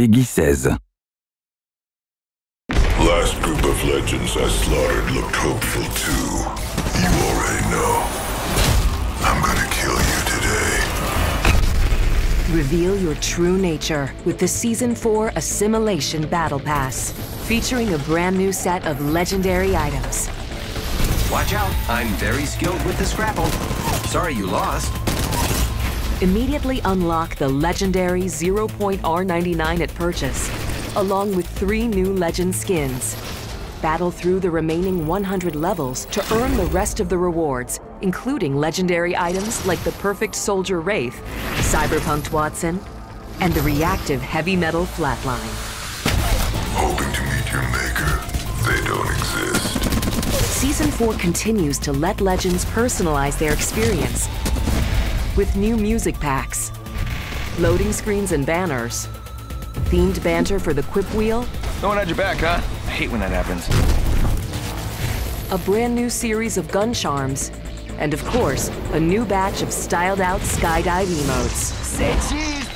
Peggy 16. Last group of legends I slaughtered looked hopeful too. You already know. I'm gonna kill you today. Reveal your true nature with the Season 4 Assimilation Battle Pass, featuring a brand new set of legendary items. Watch out, I'm very skilled with the Scrapple. Sorry you lost. Immediately unlock the legendary 0.R99 at purchase, along with three new legend skins. Battle through the remaining 100 levels to earn the rest of the rewards, including legendary items like the Perfect Soldier Wraith, Cyberpunk Watson, and the reactive heavy metal flatline. Hoping to meet your maker. They don't exist. Season 4 continues to let legends personalize their experience with new music packs, loading screens and banners, themed banter for the Quip Wheel, No one had your back, huh? I hate when that happens. a brand new series of gun charms, and of course, a new batch of styled out skydive emotes. Say cheese!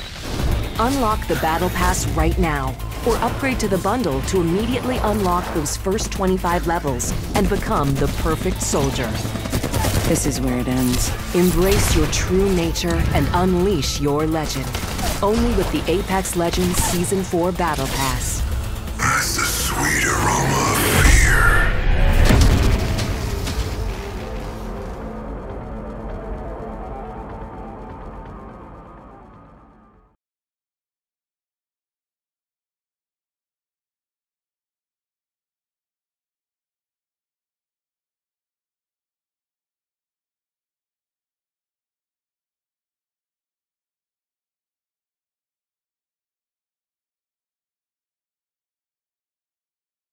Unlock the Battle Pass right now, or upgrade to the bundle to immediately unlock those first 25 levels and become the perfect soldier. This is where it ends. Embrace your true nature and unleash your legend. Only with the Apex Legends Season 4 Battle Pass.